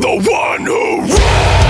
the one who rules!